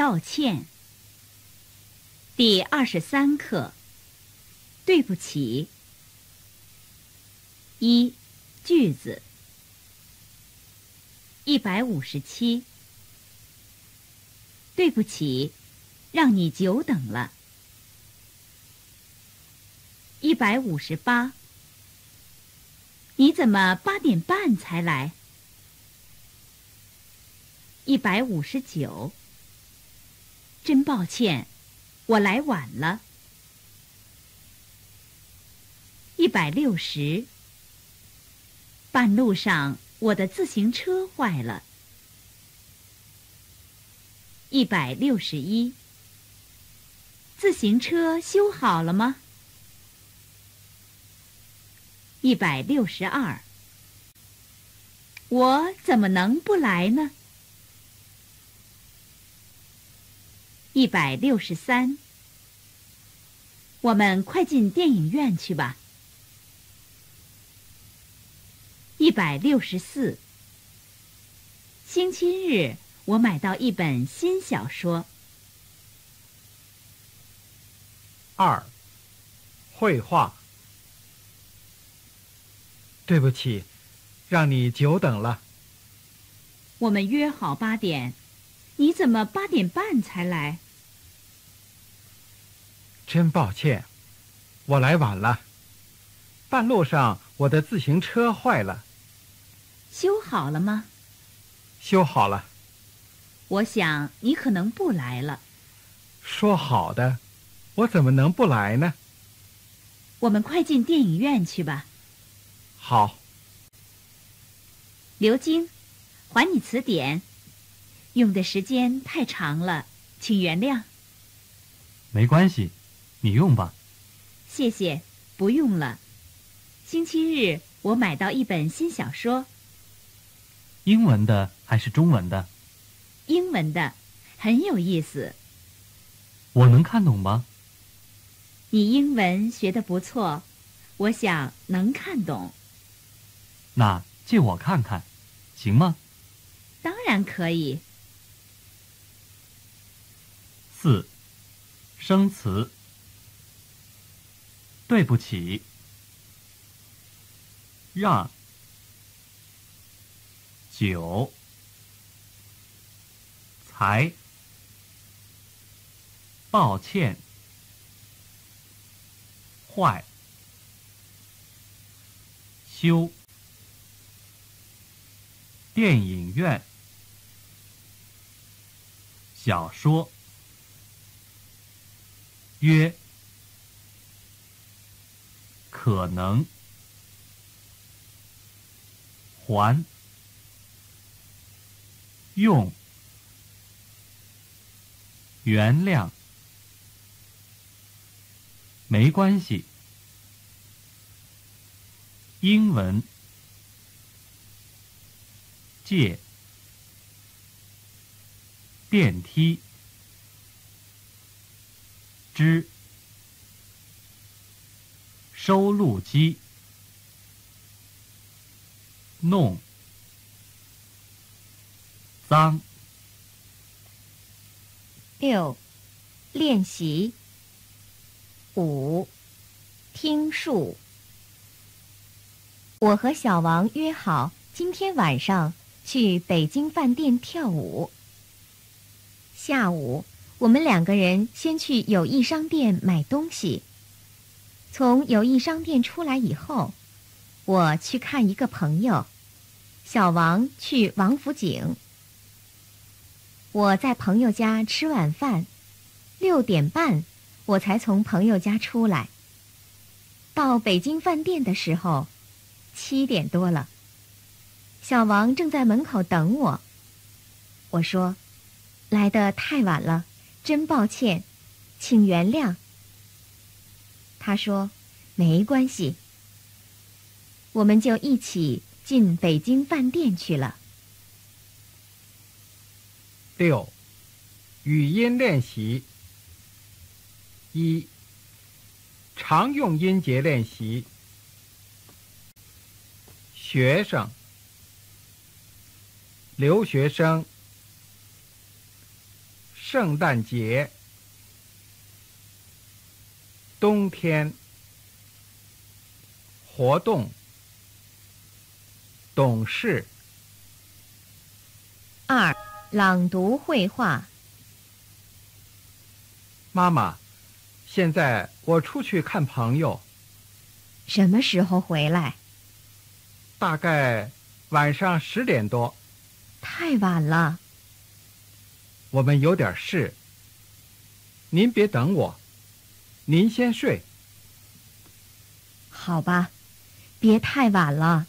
道歉。第二十三课，对不起。一，句子。一百五十七。对不起，让你久等了。一百五十八。你怎么八点半才来？一百五十九。真抱歉，我来晚了。一百六十。半路上我的自行车坏了。一百六十一。自行车修好了吗？一百六十二，我怎么能不来呢？一百六十三，我们快进电影院去吧。一百六十四，星期日我买到一本新小说。二，绘画。对不起，让你久等了。我们约好八点，你怎么八点半才来？真抱歉，我来晚了。半路上我的自行车坏了。修好了吗？修好了。我想你可能不来了。说好的，我怎么能不来呢？我们快进电影院去吧。好，刘晶，还你词典，用的时间太长了，请原谅。没关系，你用吧。谢谢，不用了。星期日我买到一本新小说。英文的还是中文的？英文的，很有意思。我能看懂吗？你英文学的不错，我想能看懂。那借我看看，行吗？当然可以。四，生词。对不起。让。九。才。抱歉。坏。修。电影院，小说，约，可能，还，用，原谅，没关系，英文。借电梯之收录机弄脏六练习五听数。我和小王约好今天晚上。去北京饭店跳舞。下午，我们两个人先去友谊商店买东西。从友谊商店出来以后，我去看一个朋友，小王去王府井。我在朋友家吃晚饭，六点半我才从朋友家出来。到北京饭店的时候，七点多了。小王正在门口等我。我说：“来的太晚了，真抱歉，请原谅。”他说：“没关系。”我们就一起进北京饭店去了。六，语音练习一，常用音节练习，学生。留学生，圣诞节。冬天。活动。懂事。二，朗读绘画。妈妈，现在我出去看朋友。什么时候回来？大概晚上十点多。太晚了。我们有点事。您别等我，您先睡。好吧，别太晚了。